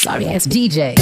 Sorry ass DJ.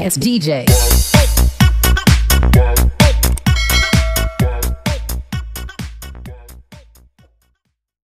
Ass DJ.